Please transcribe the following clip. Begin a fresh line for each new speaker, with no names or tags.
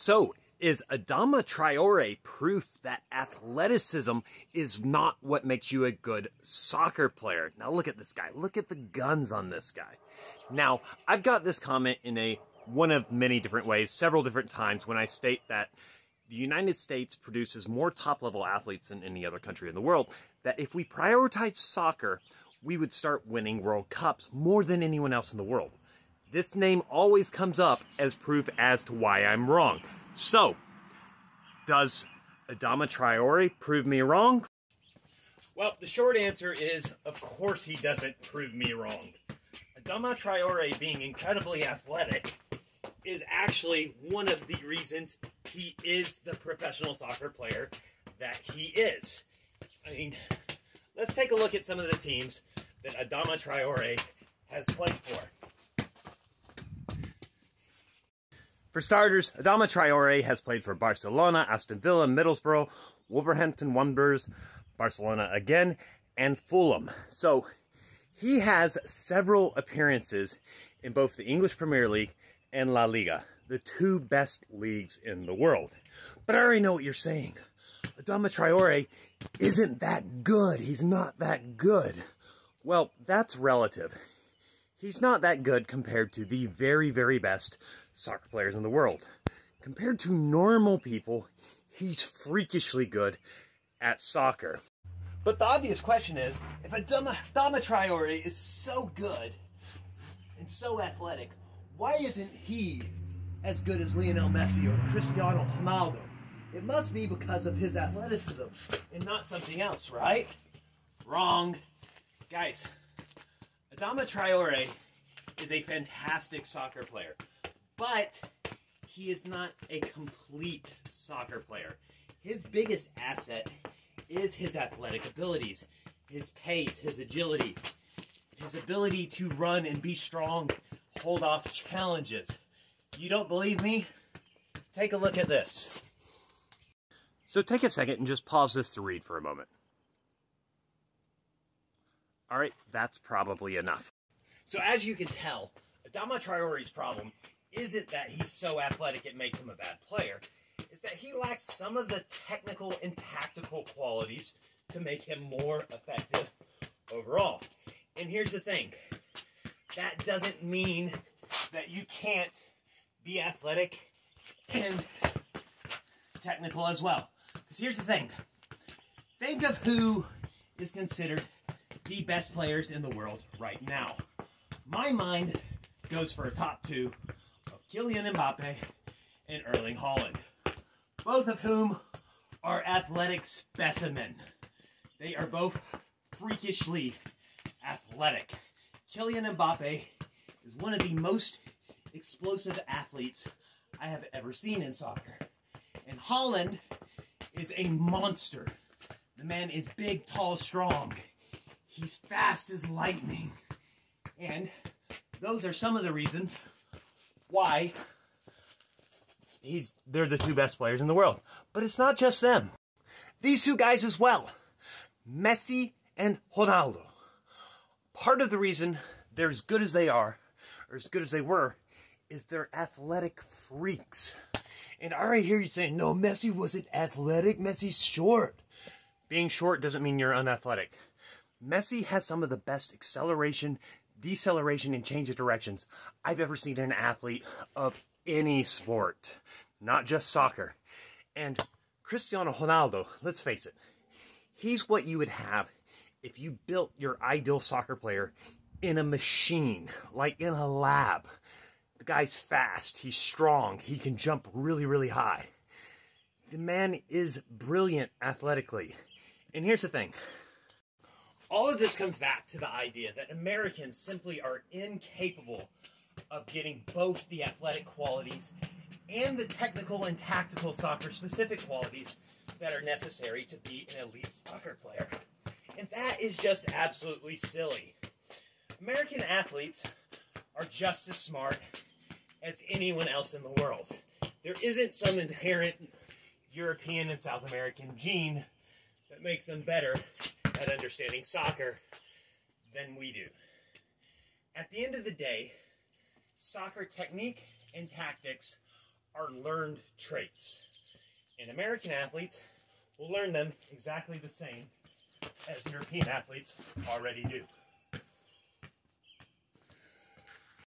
So, is Adama Traore proof that athleticism is not what makes you a good soccer player? Now look at this guy. Look at the guns on this guy. Now, I've got this comment in a one of many different ways, several different times when I state that the United States produces more top-level athletes than any other country in the world, that if we prioritize soccer, we would start winning World Cups more than anyone else in the world. This name always comes up as proof as to why I'm wrong. So, does Adama Traore prove me wrong? Well, the short answer is, of course he doesn't prove me wrong. Adama Traore being incredibly athletic is actually one of the reasons he is the professional soccer player that he is. I mean, let's take a look at some of the teams that Adama Traore has played for. For starters, Adama Traore has played for Barcelona, Aston Villa, Middlesbrough, Wolverhampton Wanderers, Barcelona again, and Fulham. So he has several appearances in both the English Premier League and La Liga, the two best leagues in the world. But I already know what you're saying. Adama Traore isn't that good. He's not that good. Well, that's relative. He's not that good compared to the very, very best soccer players in the world. Compared to normal people, he's freakishly good at soccer. But the obvious question is, if Adama, Adama Traore is so good and so athletic, why isn't he as good as Lionel Messi or Cristiano Ronaldo? It must be because of his athleticism and not something else, right? Wrong. Guys, Adama Traore is a fantastic soccer player, but he is not a complete soccer player. His biggest asset is his athletic abilities, his pace, his agility, his ability to run and be strong, hold off challenges. You don't believe me? Take a look at this. So take a second and just pause this to read for a moment. All right, that's probably enough. So as you can tell, Adama Traore's problem isn't that he's so athletic it makes him a bad player. It's that he lacks some of the technical and tactical qualities to make him more effective overall. And here's the thing. That doesn't mean that you can't be athletic and technical as well. Because here's the thing. Think of who is considered the best players in the world right now. My mind goes for a top two of Kylian Mbappe and Erling Haaland, both of whom are athletic specimen. They are both freakishly athletic. Kylian Mbappe is one of the most explosive athletes I have ever seen in soccer. And Haaland is a monster. The man is big, tall, strong. He's fast as lightning. And those are some of the reasons why he's they're the two best players in the world. But it's not just them. These two guys as well. Messi and Ronaldo. Part of the reason they're as good as they are, or as good as they were, is they're athletic freaks. And I already hear you saying, no, Messi wasn't athletic. Messi's short. Being short doesn't mean you're unathletic. Messi has some of the best acceleration, deceleration, and change of directions I've ever seen in an athlete of any sport, not just soccer. And Cristiano Ronaldo, let's face it, he's what you would have if you built your ideal soccer player in a machine, like in a lab. The guy's fast, he's strong, he can jump really, really high. The man is brilliant athletically. And here's the thing all of this comes back to the idea that Americans simply are incapable of getting both the athletic qualities and the technical and tactical soccer specific qualities that are necessary to be an elite soccer player. And that is just absolutely silly. American athletes are just as smart as anyone else in the world. There isn't some inherent European and South American gene that makes them better at understanding soccer than we do. At the end of the day, soccer technique and tactics are learned traits. And American athletes will learn them exactly the same as European athletes already do.